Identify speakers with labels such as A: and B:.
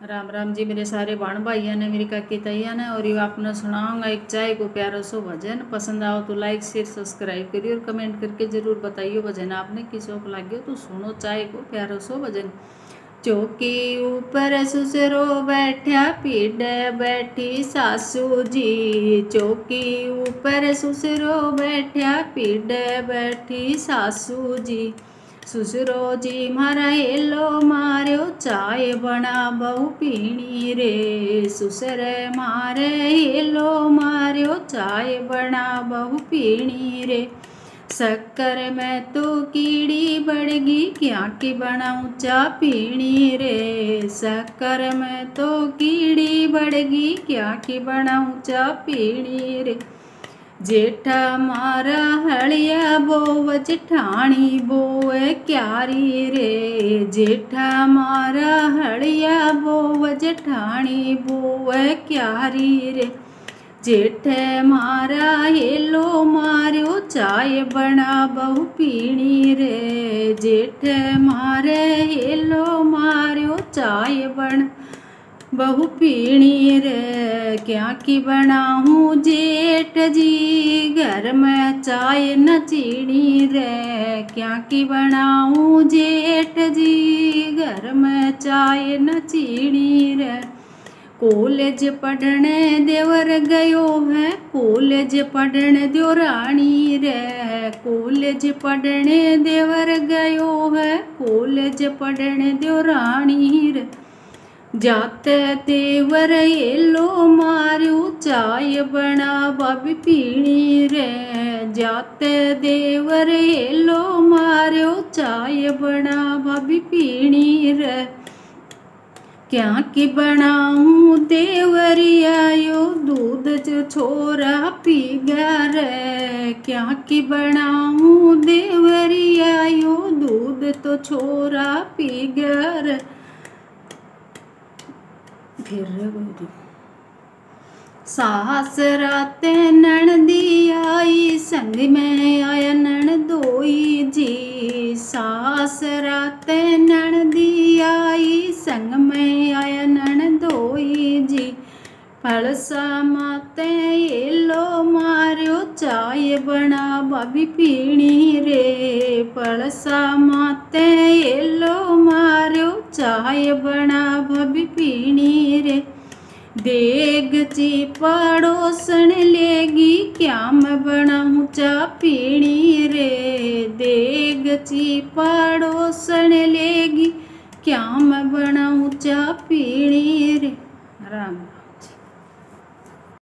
A: राम राम जी, मेरे सारे बाण भाइया ने, मेरी काकी तैया ने, और ये आपने सुनाऊँगा एक चाय को प्यारा सो भजन। पसंद आओ तो लाइक, शेयर, सब्सक्राइब करिए और कमेंट करके ज़रूर बताइए भजन आपने किस को लगे तो सुनो चाय को प्यारा सो भजन। चौकी ऊपर सुसरो बैठा पीड बैठी सासू जी। चौकी ऊपर सुसरो बैठा पीड बैठी सासू जी। सुसरो जी मारा हेलो मारो चाय बना बहु पीणी रे। सुसर मारे हेलो मारो चाय बना बहु पीणी रे। शक्कर में तो कीड़ी बढ़गी क्या की बनाऊँ चा पीणी रे। शक्कर में तो कीड़ी बढ़गी क्या की बनाऊँ चा पीणी रे। जेठा मारा हलिया बोव जेठाणी बोव क्यारी रे। जेठा मारा हलिया बोव जेठाणी बोव क्यारी रे। जेठ मारा हेलो मारियो, चाय बना बहु पीणी रे। जेठ मारे हेलो मारियो, चाय बना बहु पीणी रे क्या की बनाऊँ जेठ जी? घर में चाय न चीनी रे क्या की बनाऊँ जेठ जी? घर में चाय न चीनी रे कॉलेज पढ़ने देवर गयो है, कॉलेज पढ़ने दो रानी रे कॉलेज पढ़ने देवर गयो है, कॉलेज पढ़ने दो रानी रे जाते तेवर येलो मारू चाय बना बाबी पीणी रे। जाते देवर येलो मारो चाय बना बाबी पीणी रे। क्या की बनाऊँ देवरी आयो, दूध जो छोरा पी रे। क्या की बनाऊँ देवरी आयो, दूध तो छोरा पी रे। फिर साहस राते नणदी आई, संग में आया नणदोई जी। साहस राते नणदी आई, संग में आया नणदोई जी। फलसा माते ये लो मारियो, चाय बना बाबी पीणी रे। पलसा माते ये लो मारियो, चाय बना भाभी देग जी पड़ोसन लेगी, क्या मैं बनाऊँ चा पीणी रे? देग ची पड़ोसन लेगी, क्या मैं बनाऊँ चा पीणी रे? राम।